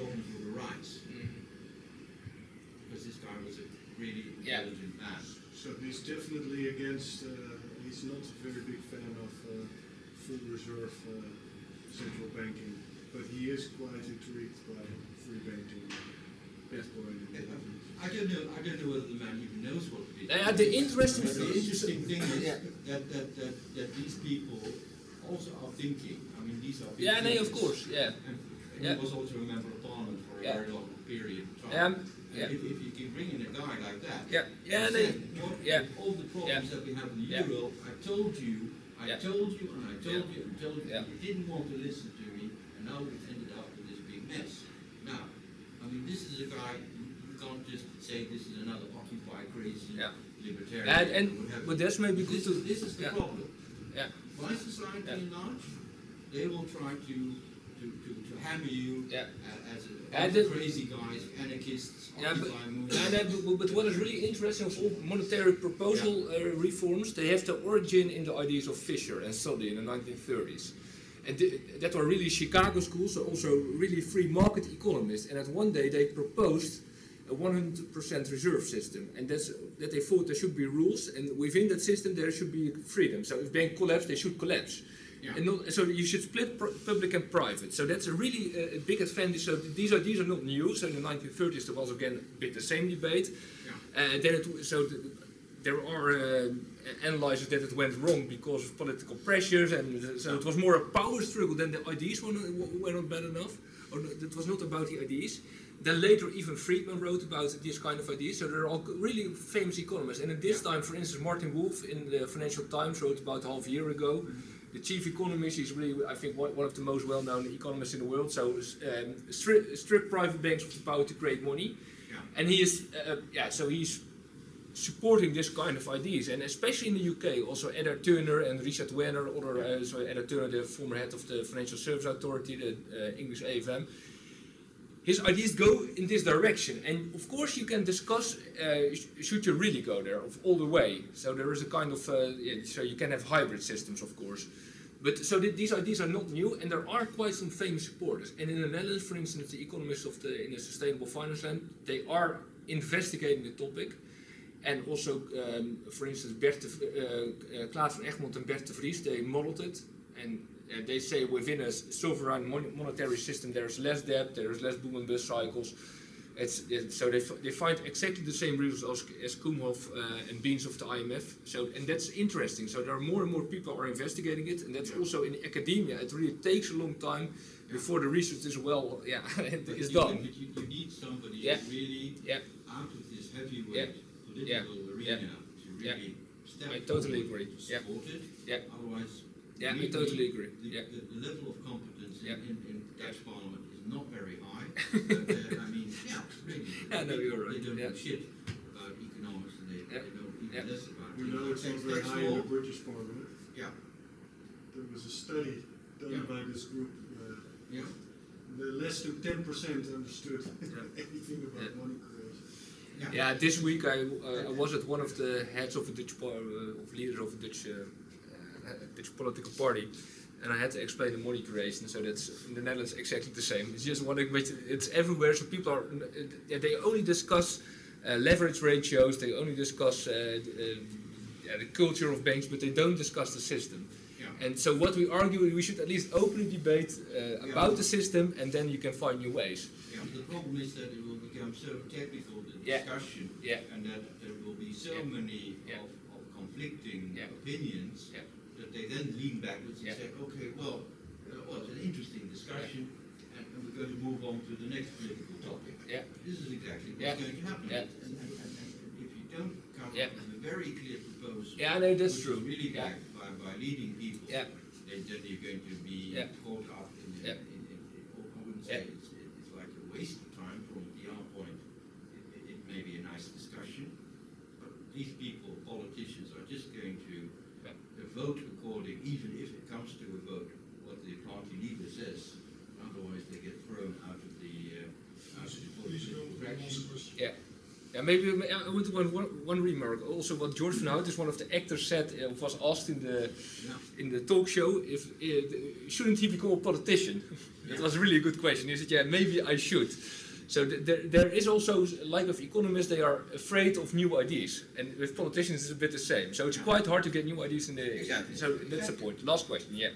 problems will arise. Because this guy was a really Yeah. intelligent man. So he's definitely against, uh, he's not a very big fan of uh, full reserve uh, central banking, but he is quite intrigued by free banking, Bitcoin. and I don't know, I don't know whether the man even knows what it is. Yeah, the interesting the interesting thing is Yeah. that, that, that, that these people also are thinking, I mean, these are big Yeah, no, of course, yeah. And, and Yeah. he was also a member of parliament for a Yeah. very long period of time. Um, yeah. if, if you can bring in a guy like that, Yeah, yeah, and no, "What- yeah. all the problems that we have in the euro, I told you, I told you, and I told you, and told you, Yeah. you didn't want to listen to me, and now we've ended up with this big mess. Now, I mean, this is a guy, you, can't just say this is another Occupy crazy Yeah. libertarian. And, and but that's maybe good This to is, this is the problem. Yeah. By society Yeah. in large, they will try to, to, to, to hammer you Yeah. a- as, a, as the- crazy guys, anarchists, Yeah, but, but, but what is really interesting of all monetary proposal uh, reforms, they have their origin in the ideas of Fisher and Soddy in the 1930s. And th- that were really Chicago schools, so also really free market economists. And at one day they proposed a 100% reserve system. And that's that they thought there should be rules, and within that system there should be freedom. So if bank collapse, they should collapse. Yeah. And not, so you should split pr- public and private. So that's a really uh, big advantage. So th- these are not new. So in the 1930s there was again a bit the same debate. Yeah. Uh, then it, so th- there are uh, analyzers that it went wrong because of political pressures, and uh, so it was more a power struggle than the ideas were not, were not bad enough. Or it was not about the ideas. Then later, even Friedman wrote about this kind of ideas. So there are all really famous economists. And at this time, for instance, Martin Wolf in the Financial Times wrote about half a year ago. The chief economist is really, I think, one of the most well-known economists in the world. So um, strip, strip private banks of the power to create money. Yeah. And he is, uh, yeah, so he's supporting this kind of ideas, and especially in the UK, also Adair Turner and Richard Werner, other, uh, so Adair Turner, the former head of the Financial Service Authority, the uh, English AFM, his ideas go in this direction. And of course, you can discuss uh, sh- should you really go there of all the way. So there is a kind of uh, yeah, so you can have hybrid systems, of course. But so th- these ideas are not new, and there are quite some famous supporters. And in the Netherlands, for instance, the economists of the in the Sustainable Finance Lab, they are investigating the topic. And also, um, for instance, Bert de, uh, uh, Klaas van Egmond and Bert de Vries, they modeled it. And uh, they say within a sovereign mon- monetary system, there's less debt, there's less boom and bust cycles. It's, it, so they, f- they find exactly the same results as, as Kumhof uh, and Benes of the IMF. So and that's interesting. So there are more and more people are investigating it, and that's also in academia. It really takes a long time before the research is well, yeah, is done. But you, you need somebody Yeah. really Yeah. out of this heavyweight Yeah. political Yeah. arena to Yeah. really step I totally agree. to Yeah. it. Yeah. Otherwise, Yeah, I totally me, agree. The, Yeah. the, the level of competence Yeah. in, in, in Dutch Parliament is not very high. but, uh, I mean, yeah, really. Yeah, no, they, you're right. They don't Yeah. know shit about economics, and they, Yeah. they know even Yeah. less about We know it's not tax- very tax high in the British Parliament. Yeah, There was a study done Yeah. by this group. Uh, yeah. the less than 10% understood anything about Yeah. money creation. Yeah. Yeah, this week I, uh, I was at one of the heads of a Dutch par- uh, of leaders of a Dutch uh, political party, and I had to explain the money creation. So that's in the Netherlands exactly the same. It's just one, but it's everywhere. So people are uh, they only discuss uh, leverage ratios. They only discuss uh, the, uh, yeah, the culture of banks, but they don't discuss the system. Yeah. And so what we argue, we should at least openly debate uh, about the system, and then you can find new ways. Yeah, but the problem is that it will become so technical, the Yeah. discussion, Yeah. and that there will be so Yeah. many Yeah. of, of conflicting Yeah. opinions Yeah. That they then lean backwards and Yeah. say, okay, well, uh, well, it's an interesting discussion, and, and we're going to move on to the next political topic. Yeah. This is exactly what's Yeah. going to happen. Yeah. And, and, and, if you don't come Yeah. up with a very clear proposal, Yeah, no, that's true. really Yeah. backed by, by leading people, Yeah. then, then you're going to be caught up in, the, in, in, in, I wouldn't Yeah. say it's, it's like a waste of time from a PR point. It, it, it may be a nice discussion, but these people, politicians, are just going to Yeah. uh, vote according, even if it comes to a vote, what the party leader says. Otherwise, they get thrown out of the uh, out of the political fraction. Yeah. Yeah, maybe I want to one, one, one remark. Also, what George Van Hout is one of the actors said uh, was asked in the Yeah. in the talk show if uh, shouldn't he become a politician? That was really a good question. He said, yeah, maybe I should. So th- there, there is also like of economists, they are afraid of new ideas, and with politicians it's a bit the same. So it's quite hard to get new ideas in the. Exactly. So that's the point. Last question. Yeah.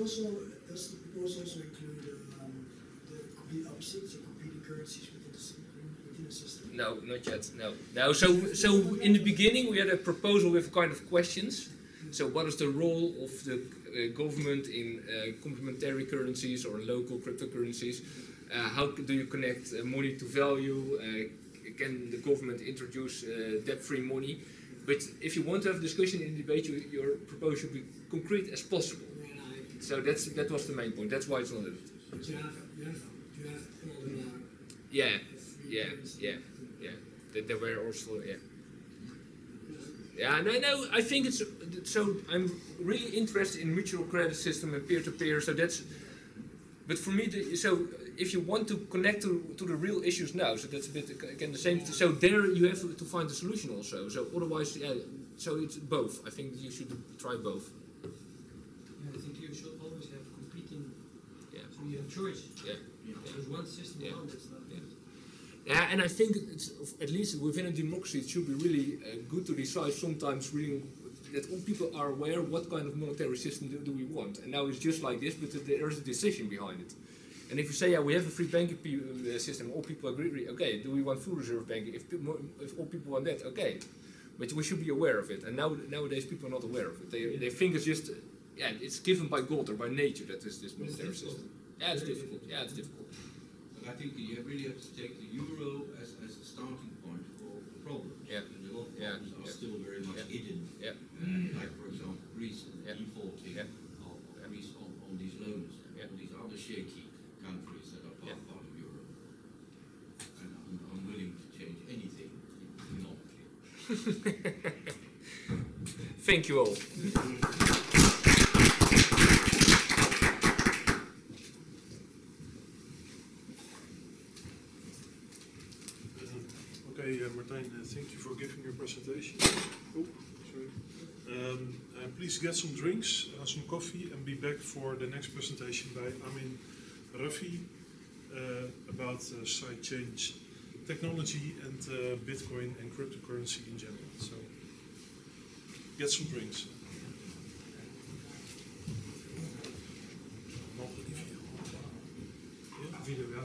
Also, does the proposal also include um, the complete opposites, the competing currencies within the, system? No, not yet. No. No. So so in the beginning we had a proposal with kind of questions. So what is the role of the uh, government in uh, complementary currencies or local cryptocurrencies? Uh, how do you connect uh, money to value? Uh, can the government introduce uh, debt-free money? But if you want to have a discussion in debate, you, your proposal should be concrete as possible. And I, So that's that was the main point. That's why it's on it. but you have, you have, you have Yeah, yeah, yeah, yeah. That there were also yeah. Yeah, no, no. I think it's so. I'm really interested in mutual credit system and peer to peer. So that's. But for me, the, so if you want to connect to, to the real issues now, so that's a bit again the same. So there you have to find a solution also. So otherwise, yeah. So it's both. I think you should try both. Yeah, I think you should always have competing, Yeah. so you have choice. Yeah. There's one system Yeah. alone that's not Yeah. Yeah, and I think it's, at least within a democracy, it should be really uh, good to decide sometimes really that all people are aware what kind of monetary system do, do we want. And now it's just like this, but there's a decision behind it. And if you say, yeah, we have a free banking uh, system, all people agree, okay, do we want full reserve banking? If, if all people want that, okay. But we should be aware of it. And now nowadays people are not aware of it. They, they think it's just, yeah, it's given by God or by nature that is this monetary system. Yeah, it's difficult. Yeah, it's difficult. But I think you really have to take the euro as, as a starting point for the problems. Yeah. And a lot of Yeah. are Yeah. still very much Yeah. hidden. Yeah. Uh, like for example, Greece and the Yeah. defaulting Yeah. of, of Yeah. Greece on, on these loans and Yeah. all these other shaky countries that are part, Yeah. part of Europe. And I'm, I'm willing to change anything economically. Thank you all. Okay, uh, Martijn, uh, thank you for giving your presentation. Oh, sorry. Um, uh, please get some drinks, uh, some coffee, and be back for the next presentation by Amin Rafi uh, about uh, sidechain technology and uh, Bitcoin and cryptocurrency in general. So, get some drinks. Video. Ja, video, ja.